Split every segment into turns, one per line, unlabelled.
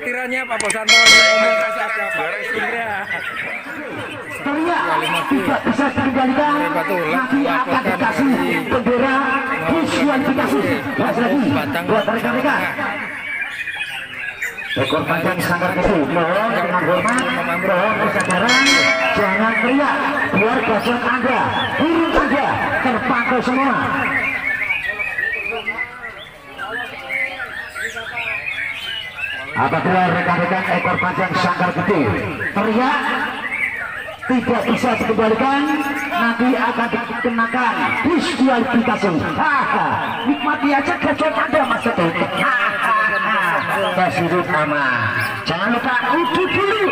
traktirannya Pak Bosanto ngomong kasih ada Pak Indra.
teriak tidak bisa dikendalikan nanti akan dikasih bendera diskualifikasi lagi lagi buat rekan-rekan ekor panjang sangkar itu mohon dengan hormat mohon kesadaran jangan teriak biar gajah anda burung anda terpantau semua apabila rekan-rekan ekor panjang sangkar gede? Teriak. Tidak bisa dikembalikan. Nanti akan dikenakan. Diskualifikasi nikmati aja gajah anda mas Teguh kasih nama jangan lupa udu dulu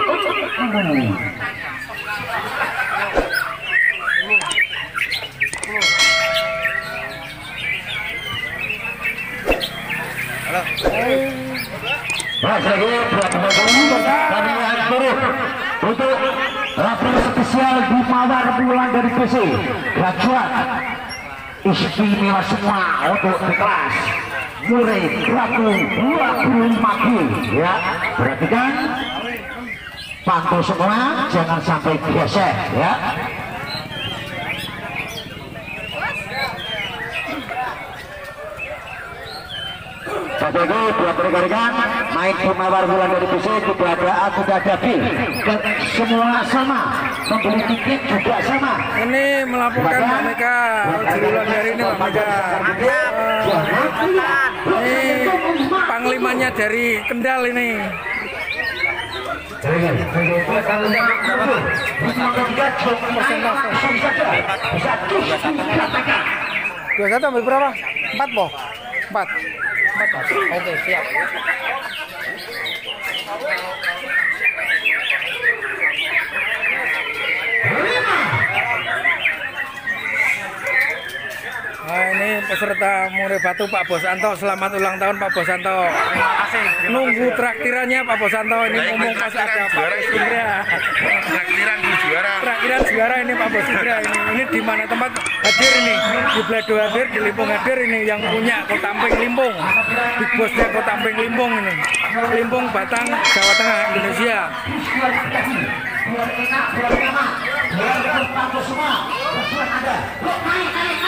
Hmm. Untuk spesial di Mawar dari istimewa untuk kelas murid Ratu 25 G ya perhatikan pantau semua jangan sampai geser ya Ibu, buat rekan-rekan, main pemawar bulan dari PC tidak ada A, tidak ada B. Dan semua sama, membeli tiket juga sama.
Ini melaporkan Mbak Mega Jurulan dari ini Mbak Mega. Ini panglimanya dari Kendal ini. Dua satu ambil berapa? Empat boh? Empat. Oke siap. Nah, ini peserta Murai Batu Pak Bosanto. Selamat ulang tahun Pak Bosanto. Nunggu traktirannya Pak Bosanto. Ini ngomong pas ada Pak Indra.
Traktiran juara.
Traktiran juara ini Pak Bos Indra ini. Ini di mana tempat hadir ini? Di Bledo hadir, di Limpung hadir ini yang punya Kotamping Limpung. Big Bosnya Kotamping Limpung ini. Limpung Batang, Jawa Tengah, Indonesia.
Enak, semua. Naik, naik, naik,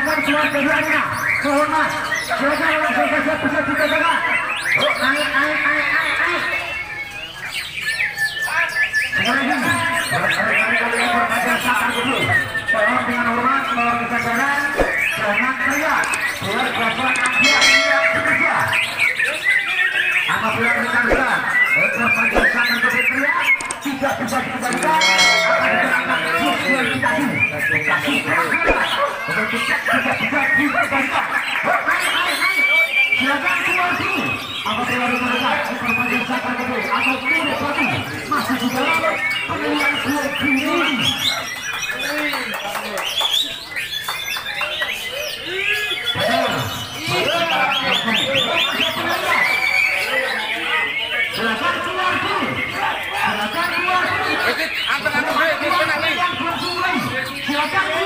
Berpada saat dulu. Dengan hormat, tidak bisa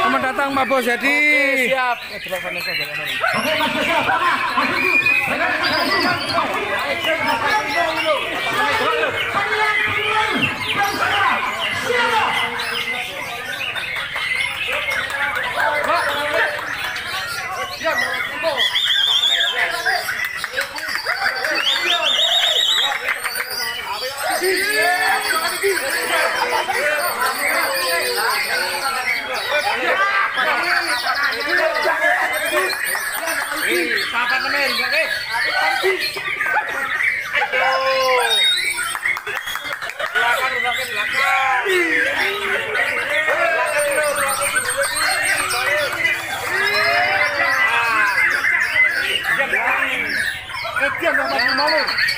Selamat datang Pak Bos jadi.
Siap.
Oke, Mas Jasa, Aman oğlum.